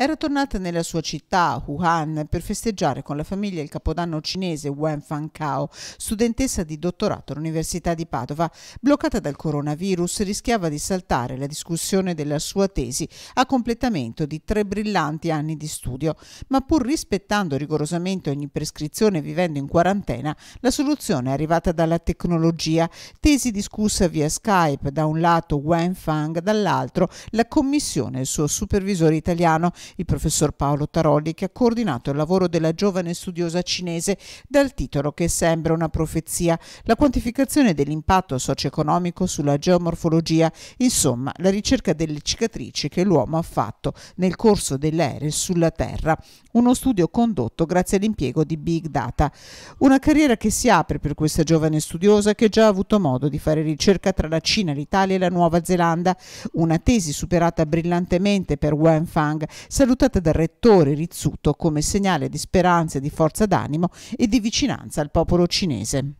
era tornata nella sua città, Wuhan, per festeggiare con la famiglia il capodanno cinese Wen Fangkao, studentessa di dottorato all'Università di Padova. Bloccata dal coronavirus, rischiava di saltare la discussione della sua tesi a completamento di tre brillanti anni di studio, ma pur rispettando rigorosamente ogni prescrizione vivendo in quarantena, la soluzione è arrivata dalla tecnologia, tesi discussa via Skype, da un lato Wen Fang, dall'altro la commissione e il suo supervisore italiano il professor Paolo Tarolli, che ha coordinato il lavoro della giovane studiosa cinese dal titolo che sembra una profezia, la quantificazione dell'impatto socio-economico sulla geomorfologia, insomma la ricerca delle cicatrici che l'uomo ha fatto nel corso delle ere sulla Terra, uno studio condotto grazie all'impiego di big data. Una carriera che si apre per questa giovane studiosa che già ha avuto modo di fare ricerca tra la Cina, l'Italia e la Nuova Zelanda, una tesi superata brillantemente per Wen Fang, salutata dal rettore Rizzuto come segnale di speranza di forza d'animo e di vicinanza al popolo cinese.